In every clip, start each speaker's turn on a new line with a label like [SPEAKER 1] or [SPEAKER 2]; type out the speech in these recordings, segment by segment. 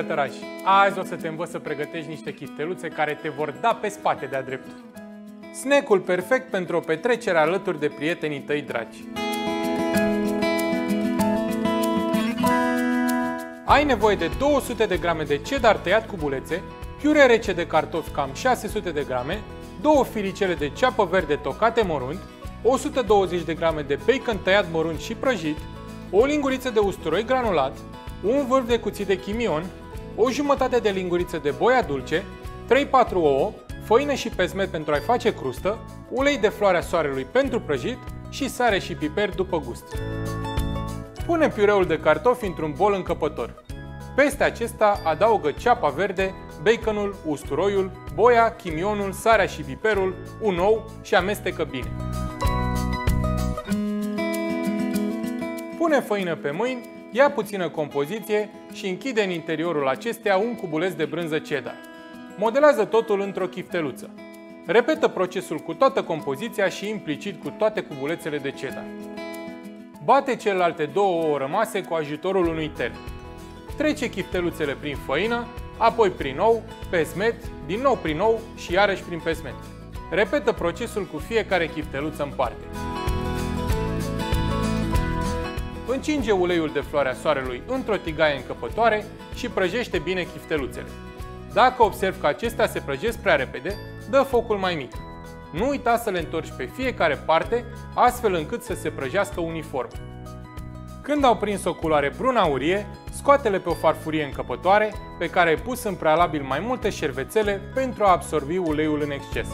[SPEAKER 1] cătăraș! Azi o să te învăț să pregătești niște chifteluțe care te vor da pe spate de-a dreptul. Snack-ul perfect pentru o petrecere alături de prietenii tăi dragi. Ai nevoie de 200 de grame de cheddar tăiat cu bulețe, piure rece de cartofi cam 600 de grame, două filicele de ceapă verde tocate mărunt, 120 de grame de bacon tăiat mărunt și prăjit, o linguriță de usturoi granulat, un vârf de cuțit de chimion, o jumătate de linguriță de boia dulce, 3-4 ouă, făină și pesmet pentru a-i face crustă, ulei de floarea soarelui pentru prăjit și sare și piper după gust. Pune piureul de cartofi într-un bol încăpător. Peste acesta adaugă ceapa verde, baconul, usturoiul, boia, chimionul, sarea și piperul, un ou și amestecă bine. Pune făină pe mâini, ia puțină compoziție și închide în interiorul acesteia un cubuleț de brânză cheddar. Modelează totul într-o chifteluță. Repetă procesul cu toată compoziția și implicit cu toate cubulețele de cheddar. Bate celelalte două ouă rămase cu ajutorul unui tel. Trece chifteluțele prin făină, apoi prin ou, pesmet, din nou prin ou și iarăși prin pesmet. Repetă procesul cu fiecare chifteluță în parte. Încinge uleiul de floarea soarelui într-o tigaie încăpătoare și prăjește bine chifteluțele. Dacă observi că acestea se prăjesc prea repede, dă focul mai mic. Nu uita să le întorci pe fiecare parte, astfel încât să se prăjească uniform. Când au prins o culoare brun-aurie, scoate-le pe o farfurie încăpătoare pe care ai pus în prealabil mai multe șervețele pentru a absorbi uleiul în exces.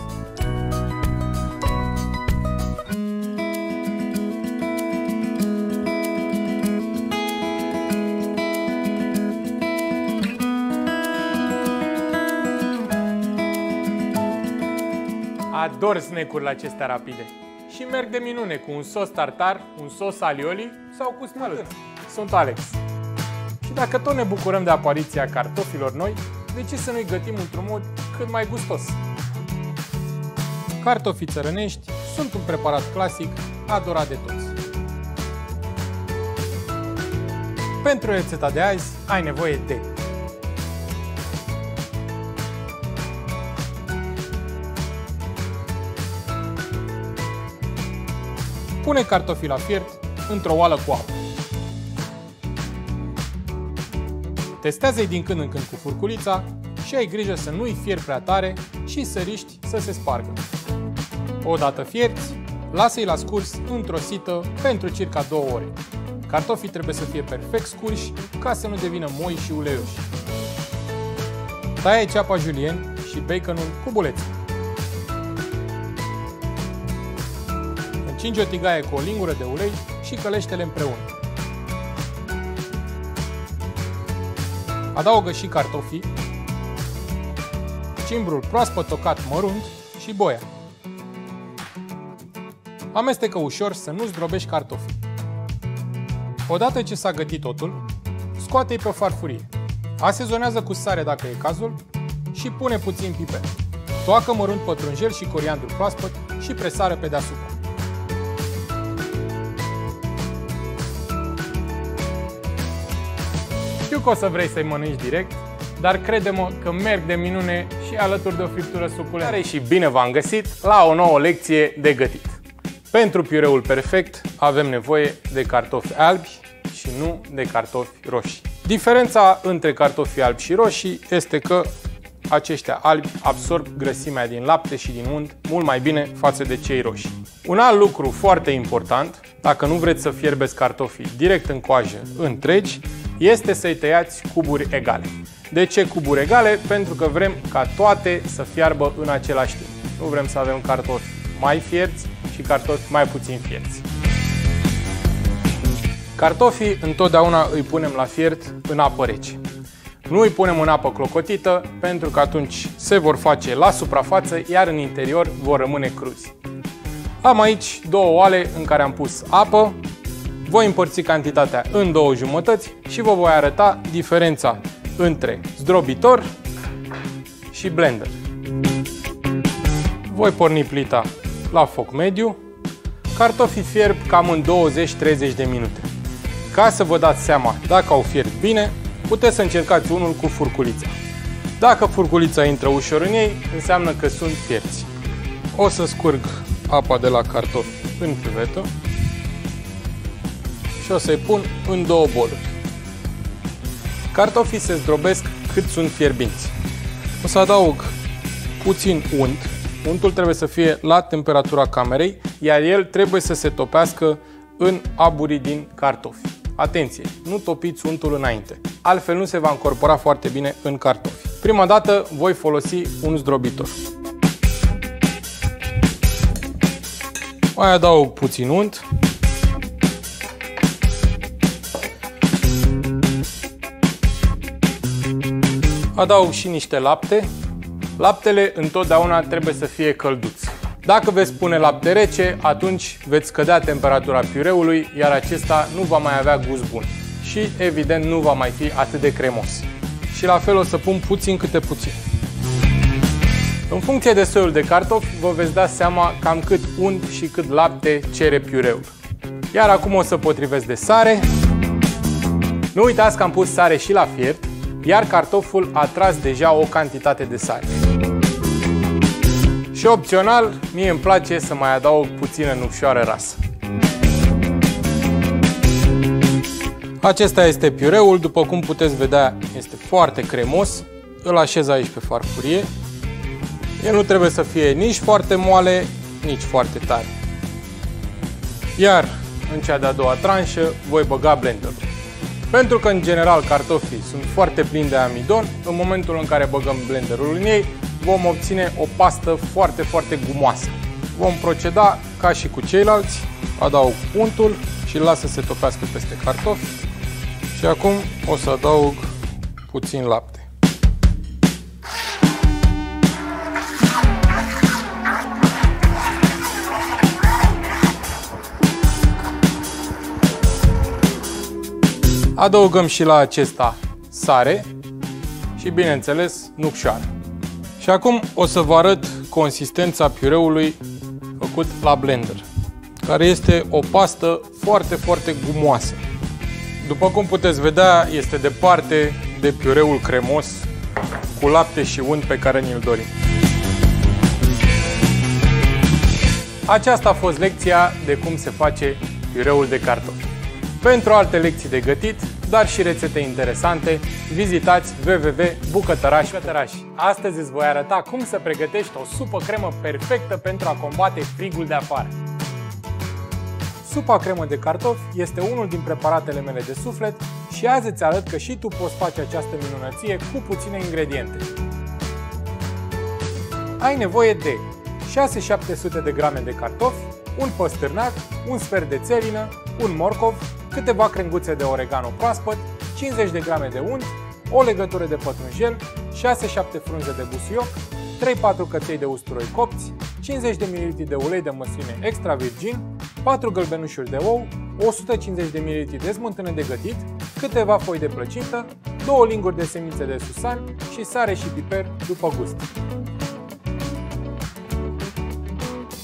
[SPEAKER 1] Ador snack-urile acestea rapide. Și merg de minune cu un sos tartar, un sos alioli sau cu smălăt. Sunt Alex. Și dacă tot ne bucurăm de apariția cartofilor noi, de ce să nu-i gătim într-un mod cât mai gustos? Cartofii țărănești sunt un preparat clasic adorat de toți. Pentru rețeta de azi ai nevoie de Pune cartofii la fiert într-o oală cu apă. Testează-i din când în când cu furculița și ai grijă să nu-i fier prea tare și să riști să se spargă. Odată fierți, lasă-i la scurs într-o sită pentru circa 2 ore. Cartofii trebuie să fie perfect scurși ca să nu devină moi și uleioși. Taie ceapa julien și baconul cu bulețe. Cinge o tigaie cu o lingură de ulei și călește-le împreună. Adaugă și cartofii, cimbrul proaspăt tocat mărunt și boia. Amestecă ușor să nu zdrobești cartofii. Odată ce s-a gătit totul, scoate-i pe o farfurie. Asezonează cu sare dacă e cazul și pune puțin piper. Toacă mărunt pătrunjel și coriandru proaspăt și presară pe deasupra. Că o să vrei să-i mănânci direct, dar crede-mă că merg de minune și alături de o friptură suculentă. Și bine v-am găsit la o nouă lecție de gătit. Pentru piureul perfect avem nevoie de cartofi albi și nu de cartofi roșii. Diferența între cartofii albi și roșii este că aceștia albi absorb grăsimea din lapte și din unt mult mai bine față de cei roșii. Un alt lucru foarte important, dacă nu vreți să fierbeți cartofii direct în coajă întregi, este să-i tăiați cuburi egale. De ce cuburi egale? Pentru că vrem ca toate să fiarbă în același timp. Nu vrem să avem cartofi mai fierți și cartofi mai puțin fierți. Cartofii întotdeauna îi punem la fiert în apă rece. Nu îi punem în apă clocotită pentru că atunci se vor face la suprafață, iar în interior vor rămâne cruzi. Am aici două oale în care am pus apă, voi împărți cantitatea în două jumătăți și vă voi arăta diferența între zdrobitor și blender. Voi porni plita la foc mediu, cartofii fierb cam în 20-30 de minute. Ca să vă dați seama dacă au fierb bine, puteți să încercați unul cu furculița. Dacă furculița intră ușor în ei, înseamnă că sunt fierți. O să scurg apa de la cartofi în chiuvetă și o să-i pun în două boluri. Cartofii se zdrobesc cât sunt fierbinți. O să adaug puțin unt. Untul trebuie să fie la temperatura camerei, iar el trebuie să se topească în aburii din cartofi. Atenție, nu topiți untul înainte, altfel nu se va încorpora foarte bine în cartofi. Prima dată voi folosi un zdrobitor. Mai adaug puțin unt. Adaug și niște lapte. Laptele întotdeauna trebuie să fie călduț. Dacă veți pune lapte rece, atunci veți scădea temperatura piureului, iar acesta nu va mai avea gust bun și, evident, nu va mai fi atât de cremos. Și la fel o să pun puțin câte puțin. În funcție de soiul de cartofi, vă veți da seama cam cât unt și cât lapte cere piureul. Iar acum o să potrivesc de sare. Nu uitați că am pus sare și la fiert, iar cartoful a tras deja o cantitate de sare. Și opțional, mie îmi place să mai adaug puțină nucșoară rasă. Acesta este piureul, după cum puteți vedea, este foarte cremos. Îl așez aici pe farfurie. El nu trebuie să fie nici foarte moale, nici foarte tare. Iar în cea de-a doua tranșă voi băga blenderul. Pentru că, în general, cartofii sunt foarte plini de amidon, în momentul în care băgăm blenderul în ei, vom obține o pastă foarte, foarte gumoasă. Vom proceda ca și cu ceilalți, adaug untul și îl las să se topească peste cartofi și acum o să adaug puțin lapte. Adăugăm și la acesta sare și, bineînțeles, nucșoară. Și acum o să vă arăt consistența piureului făcut la blender, care este o pastă foarte, foarte gumoasă. După cum puteți vedea, este departe de piureul cremos cu lapte și unt pe care ni-l dorim. Aceasta a fost lecția de cum se face piureul de cartofi. Pentru alte lecții de gătit, dar și rețete interesante, vizitați www.bucătăraș. Astăzi îți voi arăta cum să pregătești o supă cremă perfectă pentru a combate frigul de afară. Supa cremă de cartofi este unul din preparatele mele de suflet și azi îți arăt că și tu poți face această minunăție cu puține ingrediente. Ai nevoie de 6-700 de grame de cartofi, un păstârnac, un sfert de țelină, un morcov, câteva crenguțe de oregano proaspăt, 50 de grame de unt, o legătură de pătrunjel, 6-7 frunze de busuioc, 3-4 căței de usturoi copți, 50 de ml de ulei de măsline extra virgin, 4 gălbenușuri de ou, 150 de ml de smântână de gătit, câteva foi de plăcintă, 2 linguri de semințe de susan și sare și piper după gust.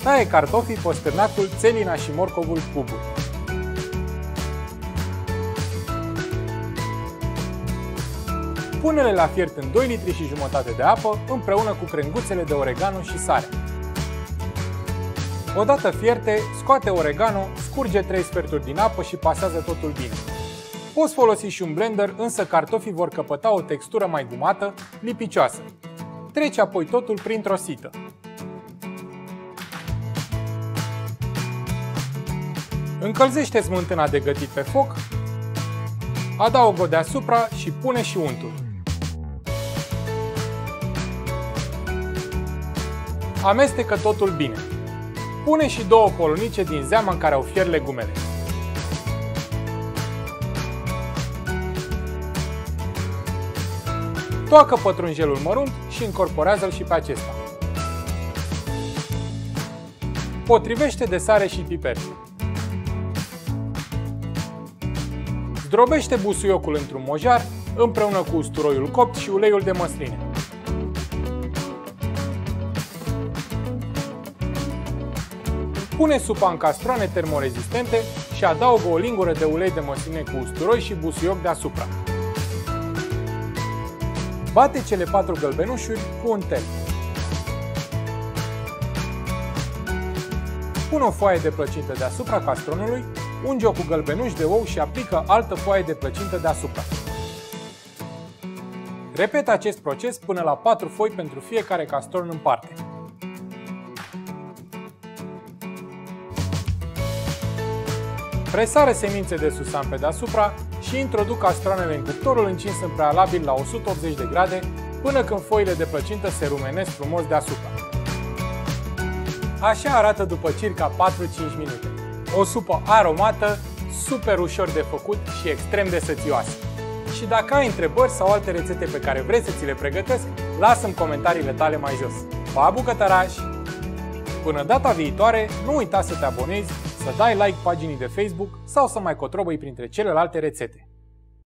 [SPEAKER 1] Taie cartofii, posternacul, țelina și morcovul cuburi. Pune-le la fiert în 2 litri și jumătate de apă împreună cu crenguțele de oregano și sare. Odată fierte, scoate oregano, scurge 3 sferturi din apă și pasează totul bine. Poți folosi și un blender, însă cartofii vor căpăta o textură mai gumată, lipicioasă. Treci apoi totul printr-o sită. Încălzește smântâna de gătit pe foc, adaugă-o deasupra și pune și untul. Amestecă totul bine. Pune și două polonice din zeama în care au fier legumele. Toacă pătrunjelul mărunt și încorporează-l și pe acesta. Potrivește de sare și piper. Zdrobește busuiocul într-un mojar împreună cu usturoiul copt și uleiul de măsline. Pune supa în castroane termorezistente și adaugă o lingură de ulei de măsline cu usturoi și busuioc deasupra. Bate cele patru gălbenușuri cu un tel. Pune o foaie de plăcintă deasupra castronului, unge-o cu gălbenuși de ou și aplică altă foaie de plăcintă deasupra. Repetă acest proces până la 4 foi pentru fiecare castron în parte. Presare semințe de susan pe deasupra și introduc castroanele în cuptorul încins în prealabil la 180 de grade până când foile de plăcintă se rumenesc frumos deasupra. Așa arată după circa 4-5 minute. O supă aromată, super ușor de făcut și extrem de sățioasă. Și dacă ai întrebări sau alte rețete pe care vrei să ți le pregătesc, lasă-mi comentariile tale mai jos. Pa, bucătărași! Până data viitoare, nu uita să te abonezi, să dai like paginii de Facebook sau să mai cotrobăi printre celelalte rețete.